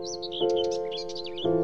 Música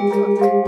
Música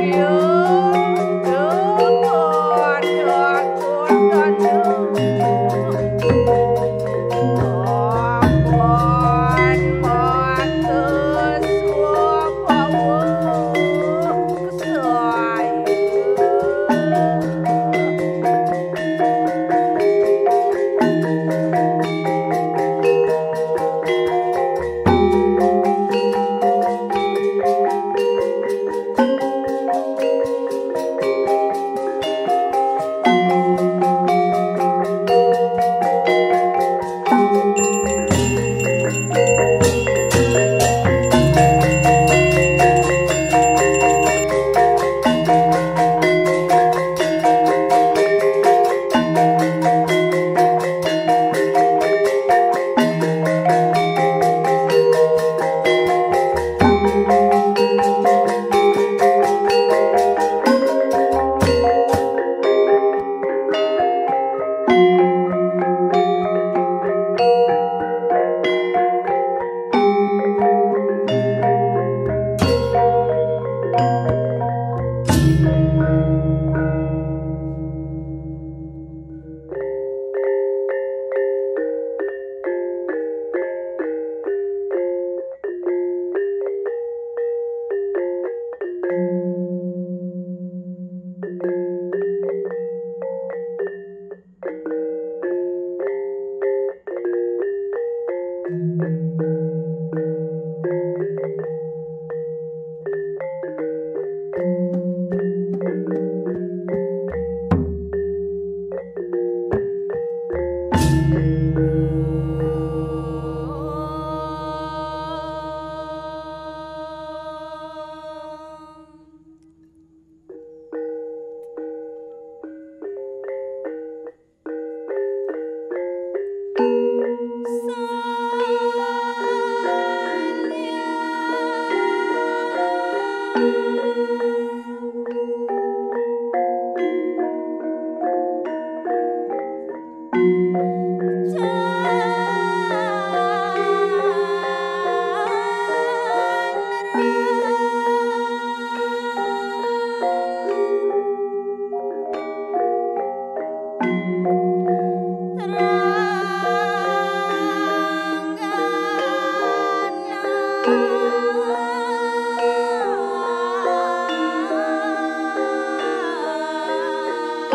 you.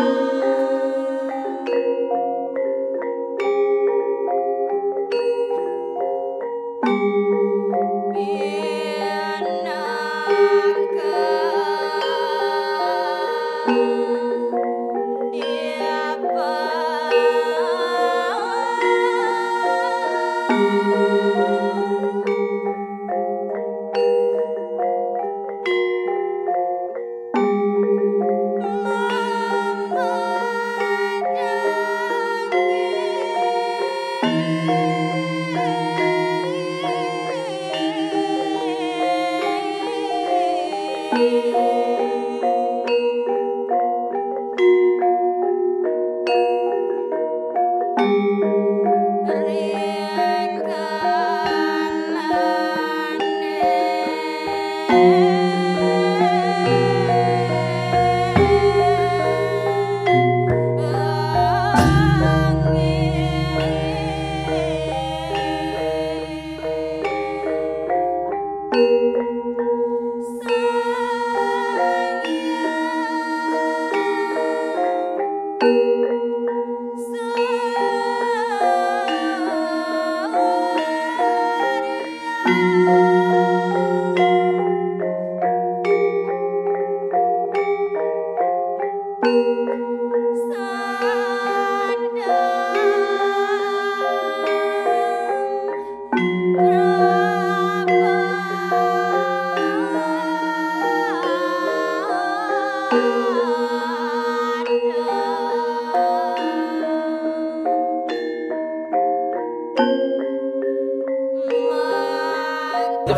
Bye.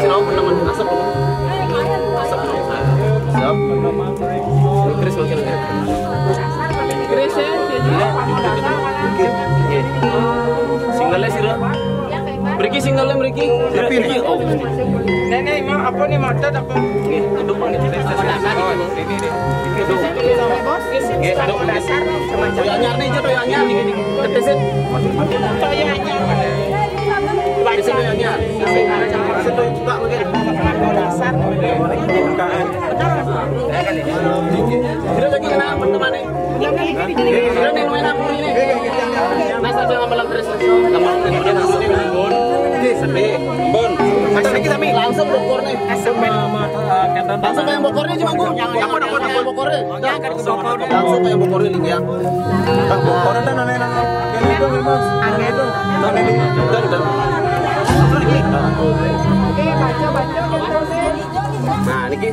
Peneman asap dulu. Asap dulu. Siap. Chris wakil ya. Chris ya, juga. Oke. Oke. Sih Beriki singalnya beriki. Beriki. Oh. Nenek mau apa nih mata apa? Duduk bang. Ini ini. Duduk. Oke, duduk. Toyo anyar nih, anyar. Toyo anyar. Anyar. Buka mungkin. Dasar. Sudah lagi kena teman nih. Nih ini. Nah, terus. Ngamalan terus. Sedih. Bon. Langsung. Langsung kayak bokornya cuma gue. Yang yang bokornya. Langsung kayak bokornya ya. Itu itu. Di. Nah, niki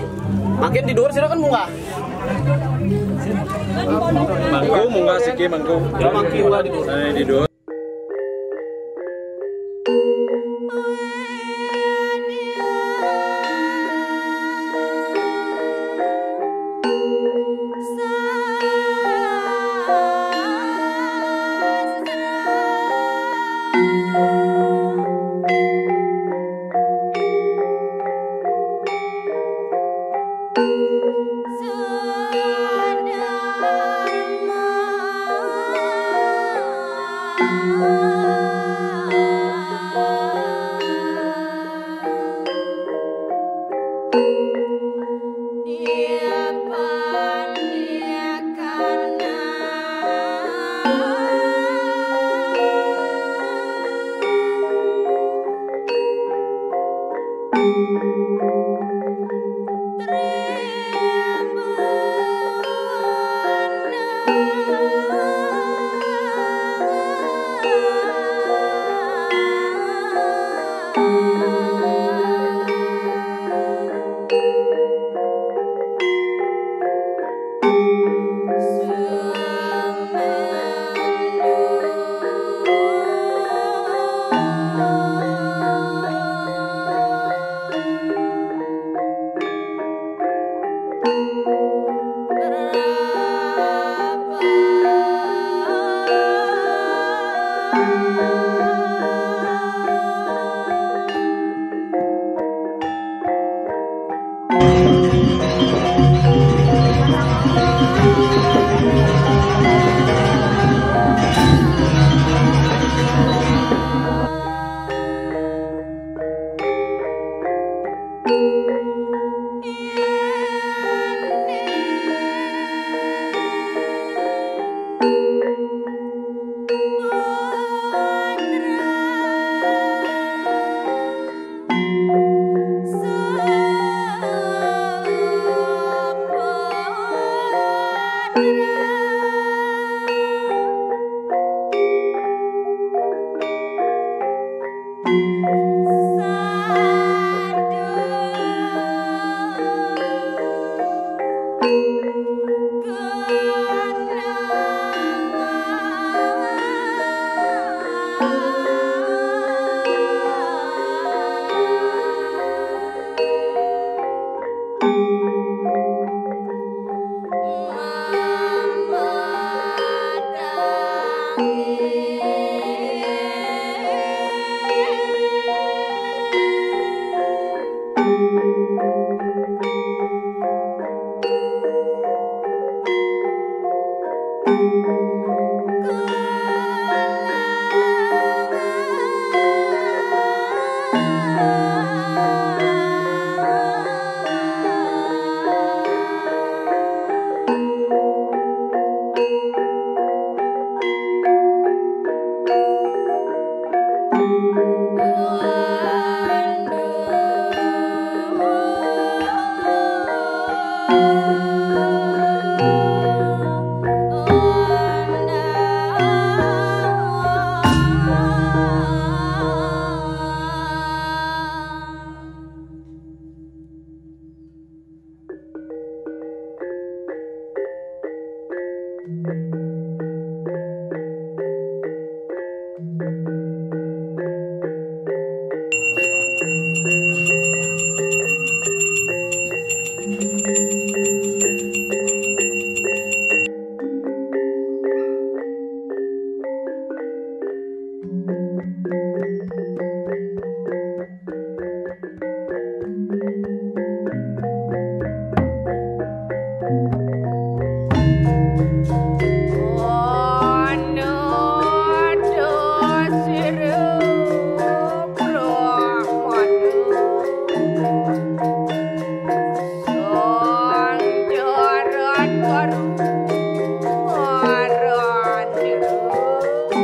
makin sih kan munggah. Mangku munggah siki mangku. Nane di dua.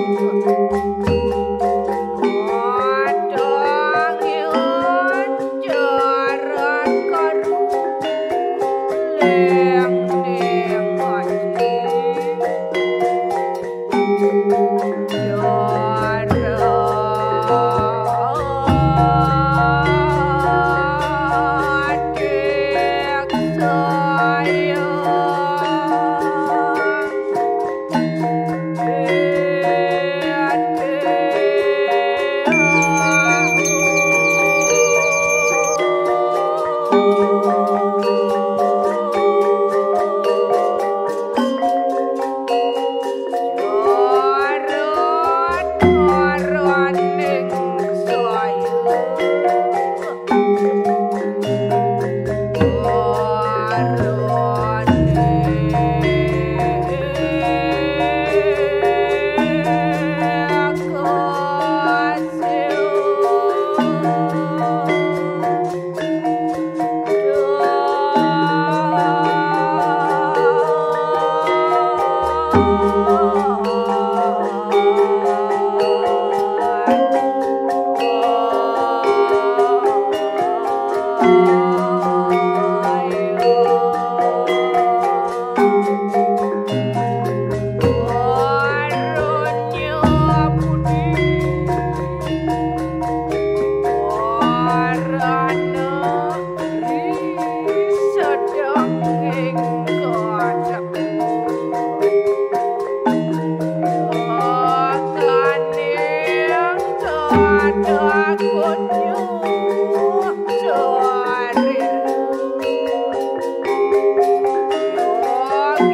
Aku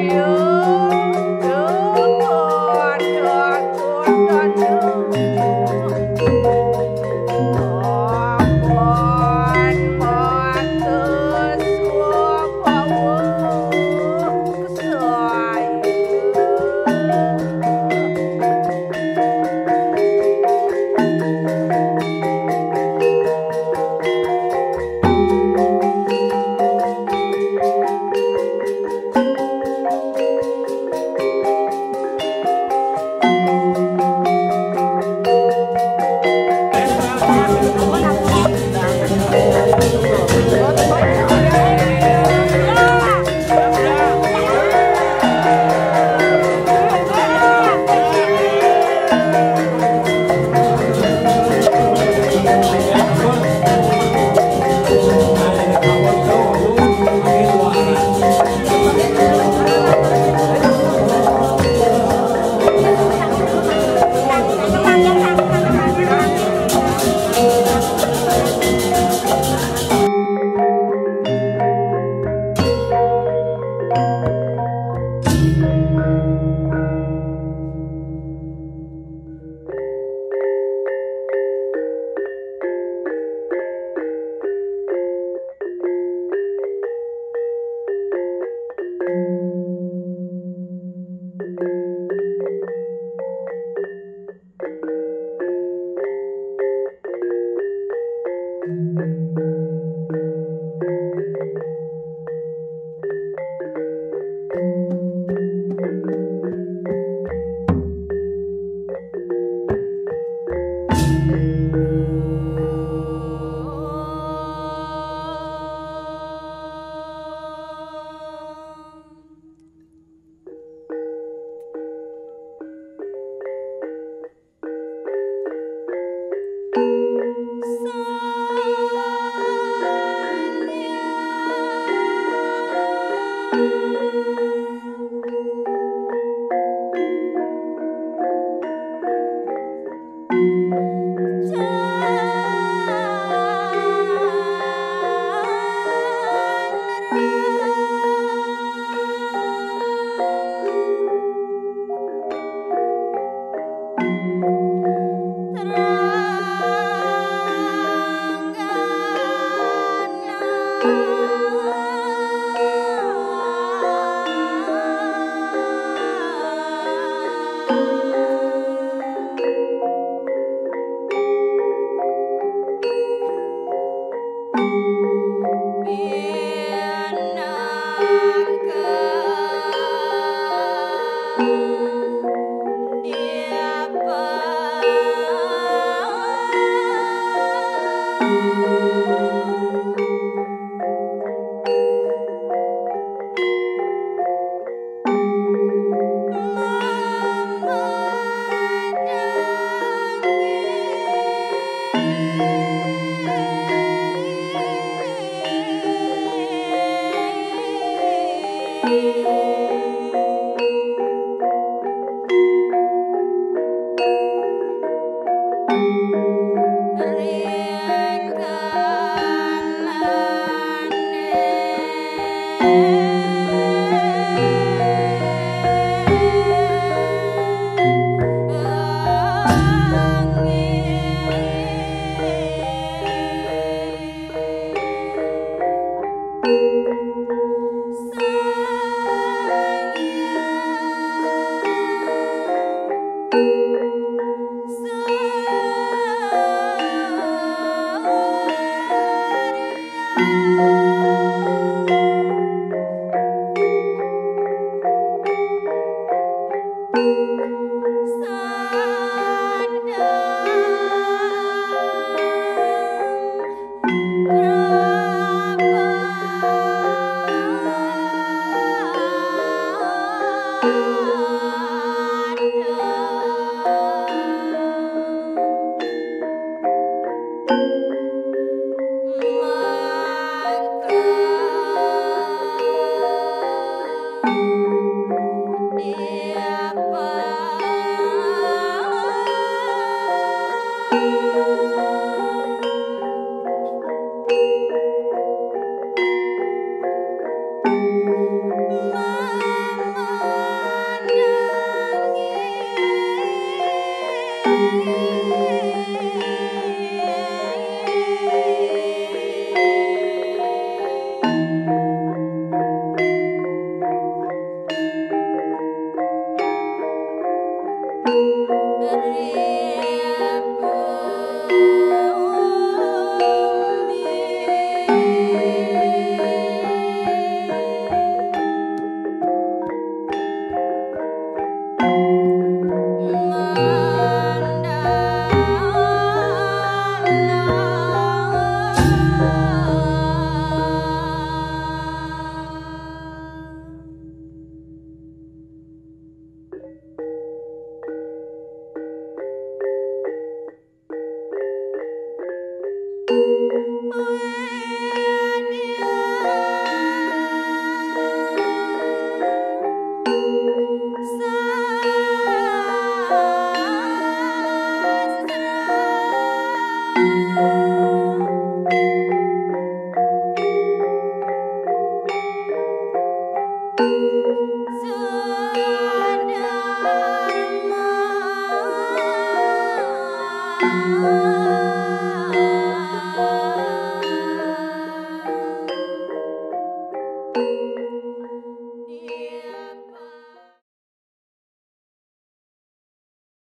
you.